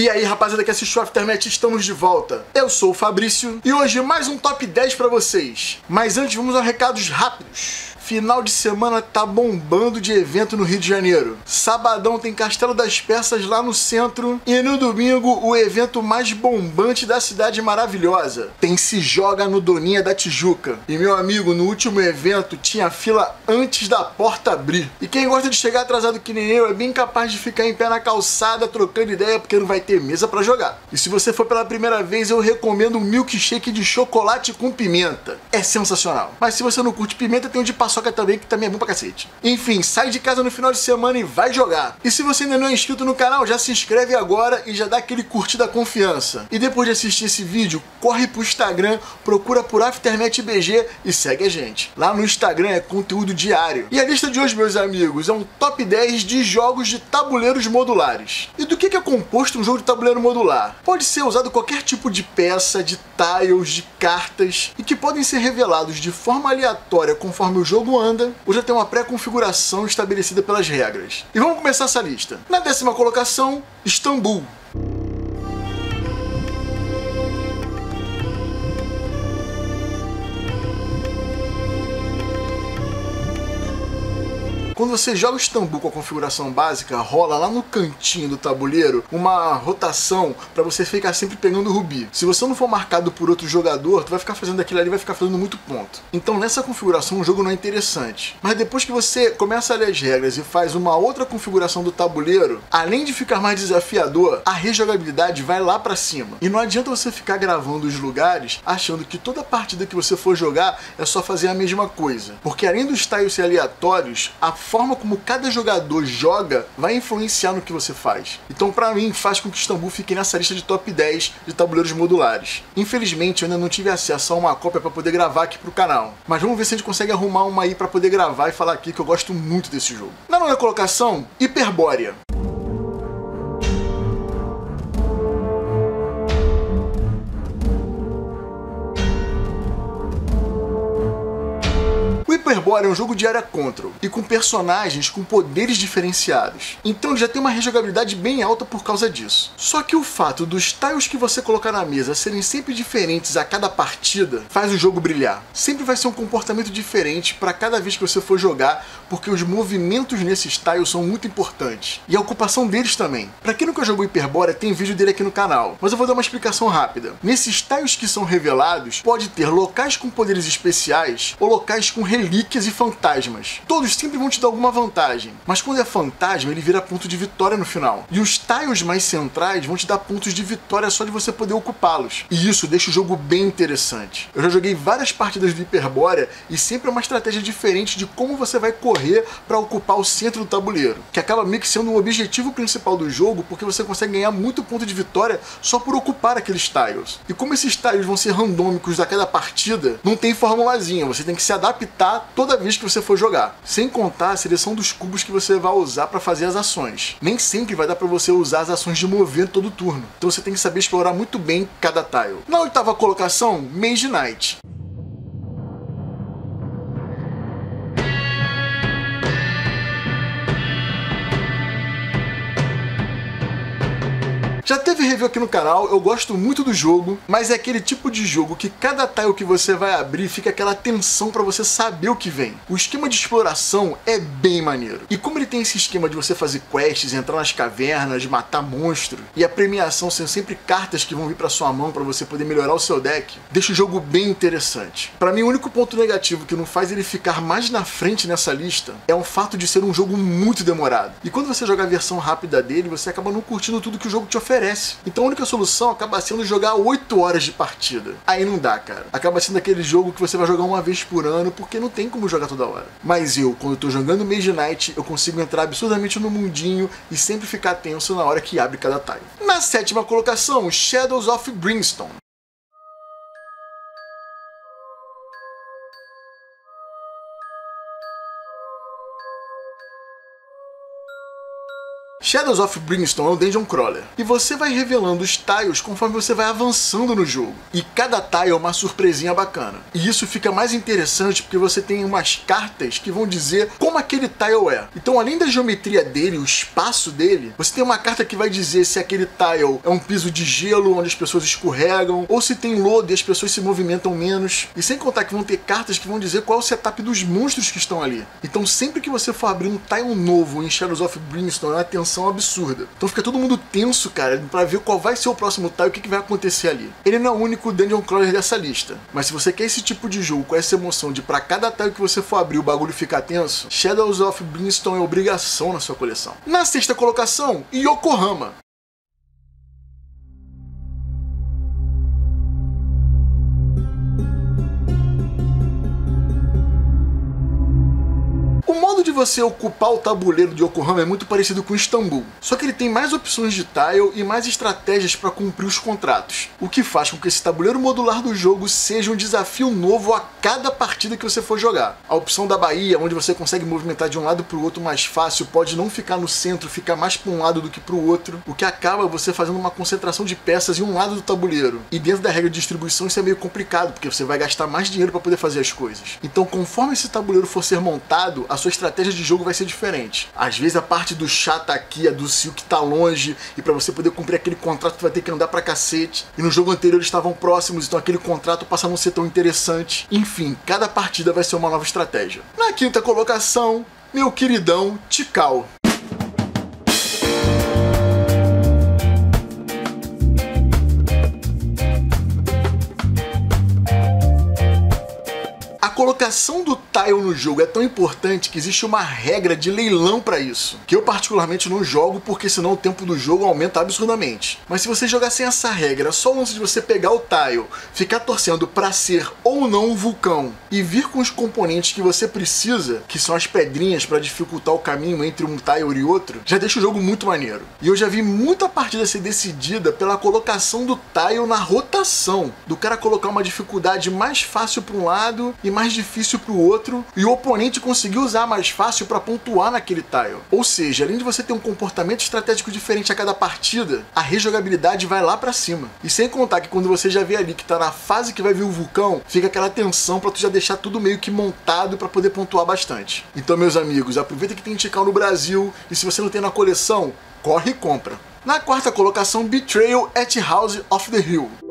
E aí, rapaziada que assistiu Aftermath, estamos de volta. Eu sou o Fabrício e hoje mais um top 10 pra vocês. Mas antes, vamos a recados rápidos. Final de semana tá bombando de evento no Rio de Janeiro. Sabadão tem Castelo das Peças lá no centro. E no domingo, o evento mais bombante da cidade maravilhosa. Tem Se Joga no Doninha da Tijuca. E meu amigo, no último evento tinha fila antes da porta abrir. E quem gosta de chegar atrasado que nem eu é bem capaz de ficar em pé na calçada trocando ideia porque não vai ter mesa para jogar. E se você for pela primeira vez, eu recomendo um milkshake de chocolate com pimenta. É sensacional. Mas se você não curte pimenta, tem o de paçoca também, que também é bom pra cacete. Enfim, sai de casa no final de semana e vai jogar. E se você ainda não é inscrito no canal, já se inscreve agora e já dá aquele curtir da confiança. E depois de assistir esse vídeo, corre pro Instagram, procura por Aftermath BG e segue a gente. Lá no Instagram é conteúdo diário. E a lista de hoje, meus amigos, é um top 10 de jogos de tabuleiros modulares. E do que é composto um jogo de tabuleiro modular? Pode ser usado qualquer tipo de peça, de tiles, de cartas, e que podem ser revelados de forma aleatória conforme o jogo anda ou já tem uma pré-configuração estabelecida pelas regras. E vamos começar essa lista. Na décima colocação, Istambul. Quando você joga o Istambul com a configuração básica, rola lá no cantinho do tabuleiro uma rotação para você ficar sempre pegando rubi. Se você não for marcado por outro jogador, tu vai ficar fazendo aquilo ali vai ficar fazendo muito ponto. Então nessa configuração o jogo não é interessante. Mas depois que você começa a ler as regras e faz uma outra configuração do tabuleiro, além de ficar mais desafiador, a rejogabilidade vai lá para cima. E não adianta você ficar gravando os lugares achando que toda partida que você for jogar é só fazer a mesma coisa. Porque além dos tiles ser aleatórios, a forma como cada jogador joga vai influenciar no que você faz. Então, para mim, faz com que Istambul fique nessa lista de top 10 de tabuleiros modulares. Infelizmente, eu ainda não tive acesso a uma cópia para poder gravar aqui pro canal. Mas vamos ver se a gente consegue arrumar uma aí para poder gravar e falar aqui que eu gosto muito desse jogo. Na nona colocação, Hyperbórea. Hyperbore é um jogo de área control e com personagens com poderes diferenciados. Então ele já tem uma rejogabilidade bem alta por causa disso. Só que o fato dos tiles que você colocar na mesa serem sempre diferentes a cada partida faz o jogo brilhar. Sempre vai ser um comportamento diferente para cada vez que você for jogar, porque os movimentos nesses tiles são muito importantes. E a ocupação deles também. Para quem nunca jogou Hyperbore, tem vídeo dele aqui no canal, mas eu vou dar uma explicação rápida. Nesses tiles que são revelados, pode ter locais com poderes especiais ou locais com relíquias relíquias e fantasmas. Todos sempre vão te dar alguma vantagem, mas quando é fantasma, ele vira ponto de vitória no final. E os tiles mais centrais vão te dar pontos de vitória só de você poder ocupá-los. E isso deixa o jogo bem interessante. Eu já joguei várias partidas do Hyperbórea e sempre é uma estratégia diferente de como você vai correr para ocupar o centro do tabuleiro, que acaba meio que sendo o objetivo principal do jogo, porque você consegue ganhar muito ponto de vitória só por ocupar aqueles tiles. E como esses tiles vão ser randômicos a cada partida, não tem formulazinha, você tem que se adaptar toda vez que você for jogar. Sem contar a seleção dos cubos que você vai usar para fazer as ações. Nem sempre vai dar para você usar as ações de movimento todo turno. Então você tem que saber explorar muito bem cada tile. Na oitava colocação, Mage Knight. Já teve review aqui no canal, eu gosto muito do jogo, mas é aquele tipo de jogo que cada tile que você vai abrir fica aquela tensão para você saber o que vem. O esquema de exploração é bem maneiro. E como ele tem esse esquema de você fazer quests, entrar nas cavernas, matar monstro, e a premiação são sempre cartas que vão vir para sua mão para você poder melhorar o seu deck, deixa o jogo bem interessante. Para mim, o único ponto negativo que não faz ele ficar mais na frente nessa lista é o fato de ser um jogo muito demorado. E quando você joga a versão rápida dele, você acaba não curtindo tudo que o jogo te oferece Então a única solução acaba sendo jogar 8 horas de partida. Aí não dá, cara. Acaba sendo aquele jogo que você vai jogar uma vez por ano, porque não tem como jogar toda hora. Mas eu, quando eu tô jogando Mage Knight, eu consigo entrar absurdamente no mundinho e sempre ficar tenso na hora que abre cada time. Na sétima colocação, Shadows of Brimstone. Shadows of Brimstone é um dungeon crawler, e você vai revelando os tiles conforme você vai avançando no jogo. E cada tile é uma surpresinha bacana. E isso fica mais interessante porque você tem umas cartas que vão dizer como aquele tile é. Então, além da geometria dele, o espaço dele, você tem uma carta que vai dizer se aquele tile é um piso de gelo onde as pessoas escorregam, ou se tem lodo e as pessoas se movimentam menos. E sem contar que vão ter cartas que vão dizer qual é o setup dos monstros que estão ali. Então, sempre que você for abrir um tile novo em Shadows of Brimstone, uma tensão absurda. Então fica todo mundo tenso, cara, para ver qual vai ser o próximo tile e o que, que vai acontecer ali. Ele não é o único dungeon crawler dessa lista, mas se você quer esse tipo de jogo com essa emoção de para cada tile que você for abrir o bagulho ficar tenso, Shadows of Brimstone é obrigação na sua coleção. Na sexta colocação, Yokohama. De você ocupar o tabuleiro de Yokohama é muito parecido com Istambul, só que ele tem mais opções de tile e mais estratégias para cumprir os contratos, o que faz com que esse tabuleiro modular do jogo seja um desafio novo a cada partida que você for jogar. A opção da Bahia, onde você consegue movimentar de um lado para o outro mais fácil, pode não ficar no centro, ficar mais para um lado do que para o outro, o que acaba você fazendo uma concentração de peças em um lado do tabuleiro. E dentro da regra de distribuição isso é meio complicado, porque você vai gastar mais dinheiro para poder fazer as coisas. Então, conforme esse tabuleiro for ser montado, a sua estratégia estratégia de jogo vai ser diferente. Às vezes a parte do chá tá aqui, a do Silk tá longe, e para você poder cumprir aquele contrato tu vai ter que andar pra cacete. E no jogo anterior eles estavam próximos, então aquele contrato passa a não ser tão interessante. Enfim, cada partida vai ser uma nova estratégia. Na quinta colocação, meu queridão Tikal. colocação do tile no jogo é tão importante que existe uma regra de leilão para isso. Que eu particularmente não jogo porque senão o tempo do jogo aumenta absurdamente. Mas se você jogar sem essa regra, só o lance de você pegar o tile, ficar torcendo para ser ou não um vulcão e vir com os componentes que você precisa, que são as pedrinhas para dificultar o caminho entre um tile e outro, já deixa o jogo muito maneiro. E eu já vi muita partida ser decidida pela colocação do tile na rotação, do cara colocar uma dificuldade mais fácil para um lado e mais difícil para o outro e o oponente conseguir usar mais fácil para pontuar naquele tile. Ou seja, além de você ter um comportamento estratégico diferente a cada partida, a rejogabilidade vai lá para cima. E sem contar que quando você já vê ali que tá na fase que vai vir o vulcão, fica aquela tensão para tu já deixar tudo meio que montado para poder pontuar bastante. Então, meus amigos, aproveita que tem Tikal no Brasil e se você não tem na coleção, corre e compra. Na quarta colocação, Betrayal at House of the Hill.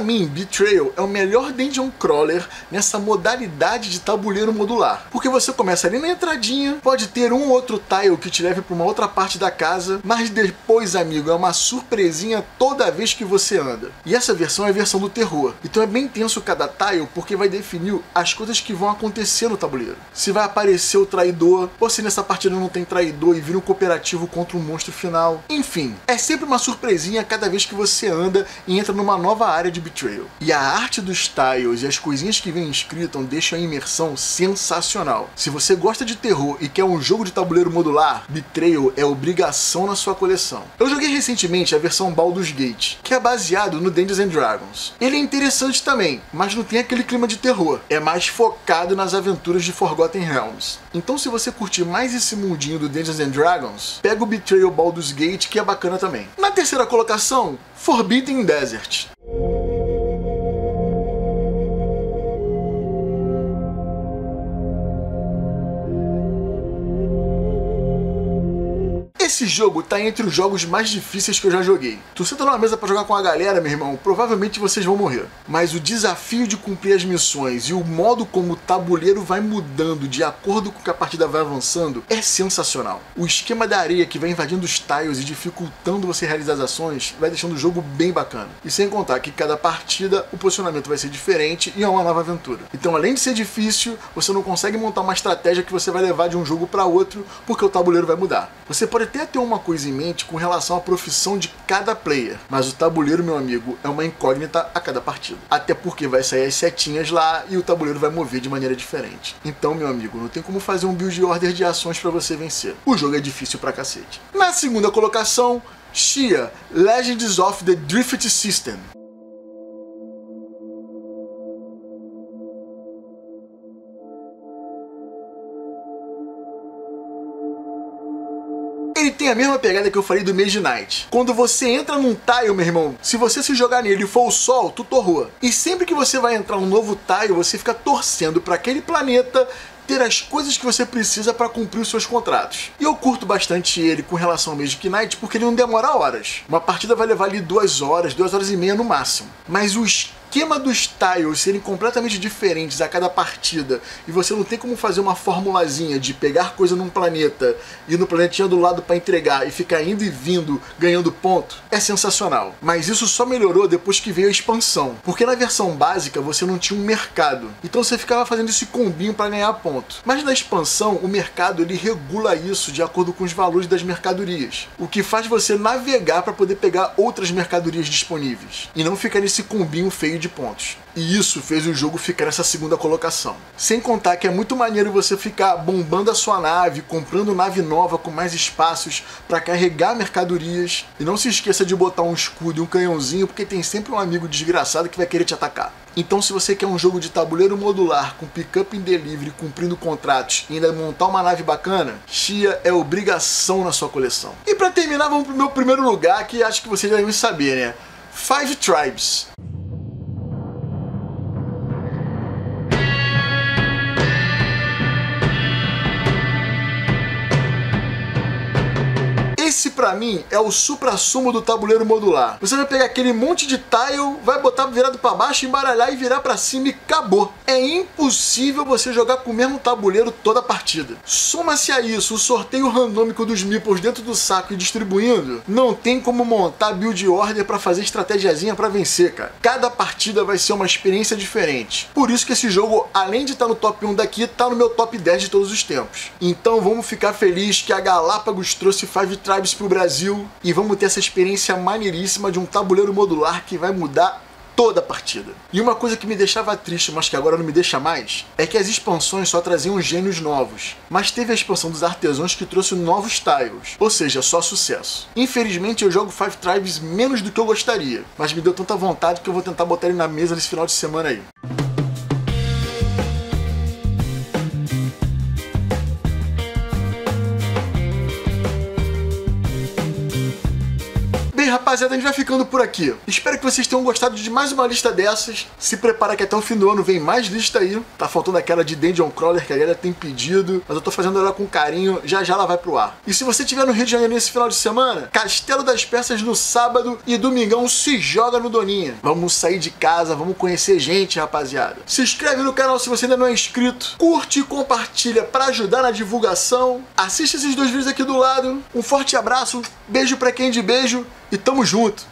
Para mim, Betrayal é o melhor dungeon crawler nessa modalidade de tabuleiro modular. Porque você começa ali na entradinha, pode ter um outro tile que te leve para uma outra parte da casa, mas depois, amigo, é uma surpresinha toda vez que você anda. E essa versão é a versão do terror. Então é bem tenso cada tile porque vai definir as coisas que vão acontecer no tabuleiro. Se vai aparecer o traidor, ou se nessa partida não tem traidor e vira um cooperativo contra um monstro final. Enfim, é sempre uma surpresinha cada vez que você anda e entra numa nova área de Betrayal. E a arte dos tiles e as coisinhas que vem escritas deixam a imersão sensacional. Se você gosta de terror e quer um jogo de tabuleiro modular, Betrayal é obrigação na sua coleção. Eu joguei recentemente a versão Baldur's Gate, que é baseado no Dungeons and Dragons. Ele é interessante também, mas não tem aquele clima de terror. É mais focado nas aventuras de Forgotten Realms. Então se você curtir mais esse mundinho do Dungeons and Dragons, pega o Betrayal Baldur's Gate, que é bacana também. Na terceira colocação, Forbidden Desert. Jogo tá entre os jogos mais difíceis que eu já joguei. Tu senta numa mesa para jogar com a galera, meu irmão, provavelmente vocês vão morrer. Mas o desafio de cumprir as missões e o modo como o tabuleiro vai mudando de acordo com que a partida vai avançando é sensacional. O esquema da areia que vai invadindo os tiles e dificultando você realizar as ações vai deixando o jogo bem bacana. E sem contar que cada partida o posicionamento vai ser diferente e é uma nova aventura. Então, além de ser difícil, você não consegue montar uma estratégia que você vai levar de um jogo para outro porque o tabuleiro vai mudar. Você pode até ter uma coisa em mente com relação à profissão de cada player, mas o tabuleiro, meu amigo, é uma incógnita a cada partida. Até porque vai sair as setinhas lá e o tabuleiro vai mover de maneira diferente. Então, meu amigo, não tem como fazer um build order de ações para você vencer. O jogo é difícil pra cacete. Na segunda colocação, Shia, Legends of the Drift System. A mesma pegada que eu falei do Mage Knight. Quando você entra num tile, meu irmão, se você se jogar nele e for o sol, tu torrou. E sempre que você vai entrar num novo tile, você fica torcendo para aquele planeta ter as coisas que você precisa para cumprir os seus contratos. E eu curto bastante ele com relação ao Magic Knight porque ele não demora horas. Uma partida vai levar ali duas horas, duas horas e meia no máximo. Mas os esquema dos tiles serem completamente diferentes a cada partida e você não tem como fazer uma formulazinha de pegar coisa num planeta e no planetinha do lado para entregar e ficar indo e vindo ganhando ponto, é sensacional. Mas isso só melhorou depois que veio a expansão, porque na versão básica você não tinha um mercado, então você ficava fazendo esse combinho para ganhar ponto. Mas na expansão o mercado ele regula isso de acordo com os valores das mercadorias, o que faz você navegar para poder pegar outras mercadorias disponíveis e não ficar nesse combinho feio de pontos. E isso fez o jogo ficar nessa segunda colocação. Sem contar que é muito maneiro você ficar bombando a sua nave, comprando nave nova com mais espaços para carregar mercadorias. E não se esqueça de botar um escudo e um canhãozinho, porque tem sempre um amigo desgraçado que vai querer te atacar. Então, se você quer um jogo de tabuleiro modular com pick-up em delivery, cumprindo contratos e ainda montar uma nave bacana, Chia é obrigação na sua coleção. E para terminar, vamos pro meu primeiro lugar, que acho que vocês devem saber, né? Five Tribes. Para mim é o supra-sumo do tabuleiro modular. Você vai pegar aquele monte de tile, vai botar virado para baixo, embaralhar e virar para cima e acabou. É impossível você jogar com o mesmo tabuleiro toda a partida. Soma-se a isso o sorteio randômico dos meeples dentro do saco e distribuindo, não tem como montar build order para fazer estratégiazinha para vencer, cara. Cada partida vai ser uma experiência diferente. Por isso que esse jogo, além de estar tá no top 1 daqui, tá no meu top 10 de todos os tempos. Então vamos ficar felizes que a Galápagos trouxe Five Tribes pro Brasil e vamos ter essa experiência maneiríssima de um tabuleiro modular que vai mudar toda a partida. E uma coisa que me deixava triste, mas que agora não me deixa mais, é que as expansões só traziam gênios novos. Mas teve a expansão dos artesãos que trouxe novos tiles, ou seja, só sucesso. Infelizmente eu jogo Five Tribes menos do que eu gostaria, mas me deu tanta vontade que eu vou tentar botar ele na mesa nesse final de semana aí. Rapaziada, a gente vai ficando por aqui. Espero que vocês tenham gostado de mais uma lista dessas. Se prepara que até o fim do ano vem mais lista aí. Tá faltando aquela de Dungeon Crawler que a galera tem pedido, mas eu tô fazendo ela com carinho, já já ela vai pro ar. E se você estiver no Rio de Janeiro nesse final de semana, Castelo das Peças no sábado e domingão se joga no Doninha. Vamos sair de casa, vamos conhecer gente, rapaziada. Se inscreve no canal se você ainda não é inscrito, curte e compartilha para ajudar na divulgação. Assiste esses dois vídeos aqui do lado. Um forte abraço, beijo para quem de beijo e tamo junto!